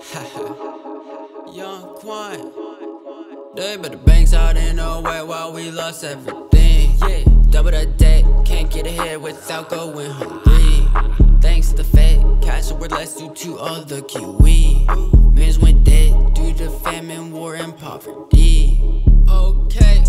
Yung Quant. They but the banks out in the way while we lost everything. Yeah, double the debt, can't get ahead without going hungry. Thanks the Fed, cash were less due to all the QE. Men's went dead due to famine, war, and poverty. Okay.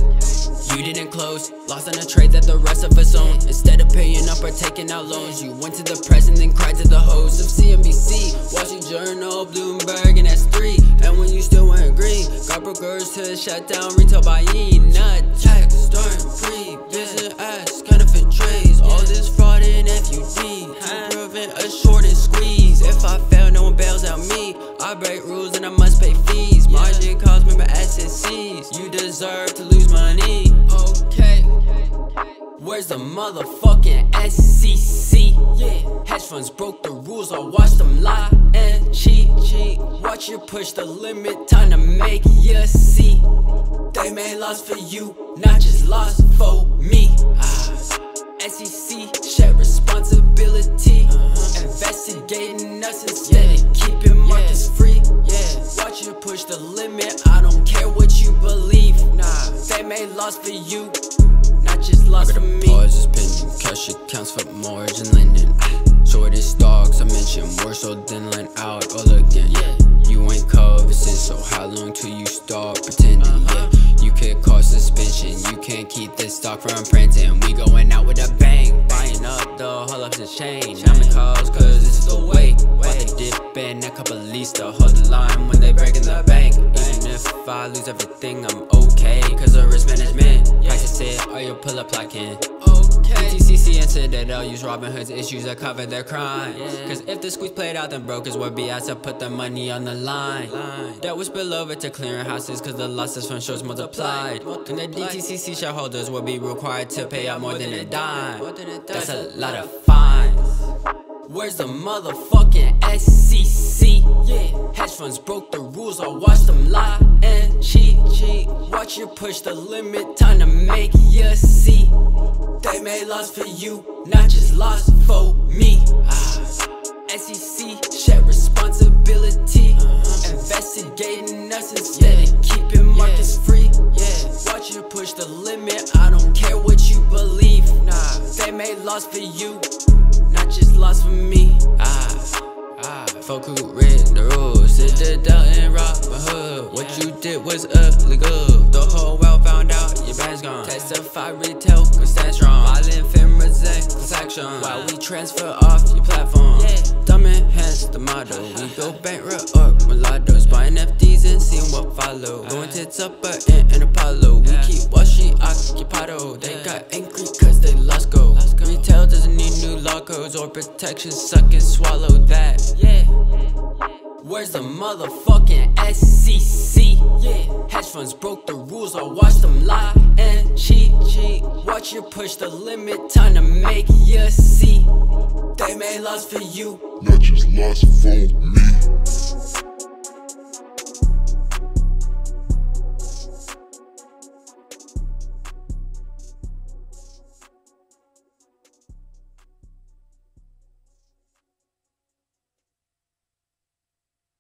You didn't close, lost on a trade that the rest of us own. Instead of paying up or taking out loans, you went to the press and then cried to the host of CNBC. Washington Journal, Bloomberg, and S3. And when you still weren't green, got brokers to shut down retail buying. Not tax, starting free, business ass, fees. Margin calls, remember SSCs. You deserve to lose money. Okay. Where's the motherfucking SEC? Yeah. Hedge funds broke the rules, I watched them lie and cheat. cheat. Watch you push the limit, time to make you see. They made laws for you, not just laws for me. Ah. SEC, laws for you, not just laws for me. Pause is pending, cash accounts for margin lending. Shortest dogs, I mentioned more so than lend out oh, all again. Yeah. You ain't coveted, so how long till you start pretending? Yeah, uh-huh. you could cause suspension. You can't keep this stock from printing. We going out with a bang, buying up the whole of the chain. I'm in calls, cause this is the way. While they dip in a couple least to hold the line when they break in the bank. Even if I lose everything, I'm okay. Cause of risk management, yeah i practice it or you pull up like in. Okay. DTCC and Citadel use Robinhood's issues to cover their crimes. Cause if the squeeze played out, then brokers would be asked to put their money on the line. That would spill over to clearinghouses cause the losses from shorts multiplied. And the DTCC shareholders would be required to pay out more than a dime. That's a lot of fines. Where's the motherfucking SEC? Yeah, hedge funds broke the rules. I watched them lie and cheat. cheat. Watch you push the limit, time to make you see. They made laws for you, not just laws for me. Ah, SEC, share responsibility. Investigating us instead of keeping markets free. Yeah, watch you push the limit. I don't care what you believe. Nah, they made laws for you, not just laws for me. Ah, ah. Folk who Did was illegal. The whole world found out your band's gone. Testify, retail, can stand strong. Violent femmes, class action. While we transfer off your platform. Diamond hands the model. We go bankrupt or mulattoes. Buying FDs and seeing what follow. Going tits up but in an Apollo. We keep Street occupado. Oh. They got angry cause they lost go. Retail doesn't need new law codes or protection. Suck and swallow that. Yeah. Where's the motherfucking SEC? Yeah, hedge funds broke the rules. I watched them lie and cheat. cheat. Watch you push the limit, time to make you see. They made laws for you, not just laws for me.